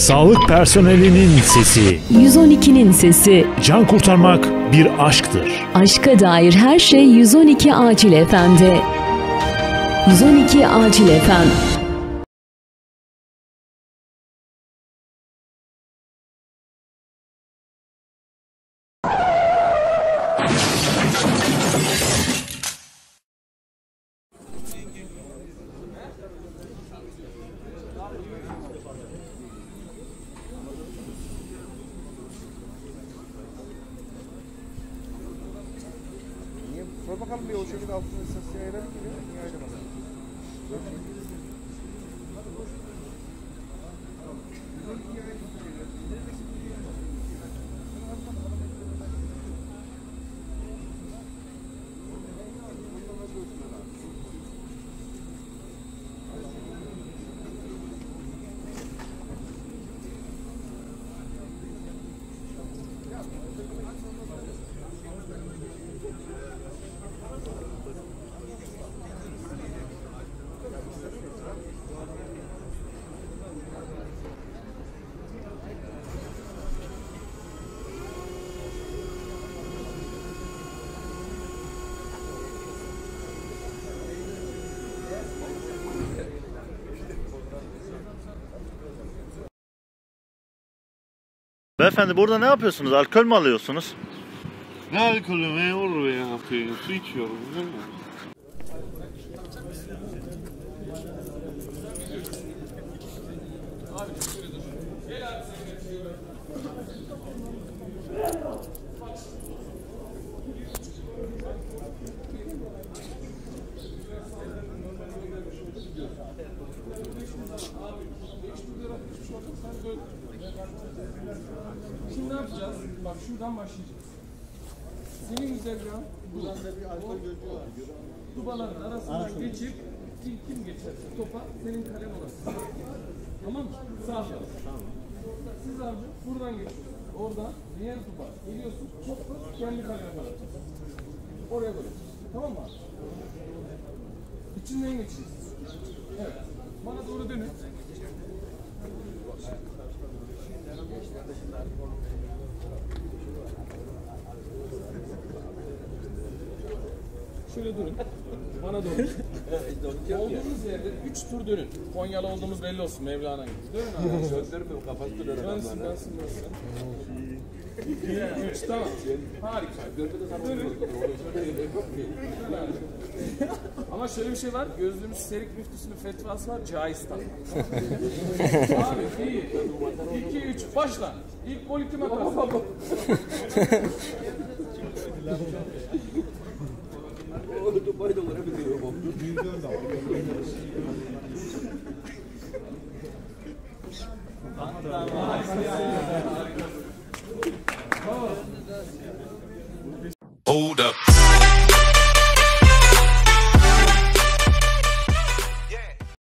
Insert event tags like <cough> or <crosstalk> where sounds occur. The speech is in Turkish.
Sağlık personelinin sesi. 112'nin sesi. Can kurtarmak bir aşktır. Aşka dair her şey 112 Acil FM'de. 112 Acil FM. Sor bakalım bir o şekilde altını sesli ayıralım gibi. Niye ayıramadın? Beyefendi burada ne yapıyorsunuz? Alkol mü alıyorsunuz? Ne alkolü memur bey ne yapıyor? Su içiyorum değil mi? Şimdi ne yapacağız? Bak şuradan başlayacağız. Senin güzergahın bu. Dubaların arasından geçip kim, kim geçerse topa senin kalem orası. Tamam mı? Sağ taraf. Siz abi buradan geçiyorsunuz. Oradan diğer topa geliyorsun. Topu kendi kaleme bırakıyorsun. Oraya bırakıyorsun. Tamam mı abi? İçinden geçeceğiz. Evet. Bana doğru dönün. Şöyle durun. Bana doğru. olduğumuz yerde 3 tur dönün. Konyalı olduğumuz belli olsun Mevlana gibi. Dönün abi. Kafası dönün. Dönsün dönsün dönsün. 2, 3 tamam. Harika. Dönün. Ama şöyle bir şey var. Gözlüğümüz Serik Müftüsü'nün fetvası var. Caiz tabii. <laughs> Abi 1, 2, 3 başla. İlk gol <laughs> Hold up.